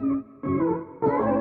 Música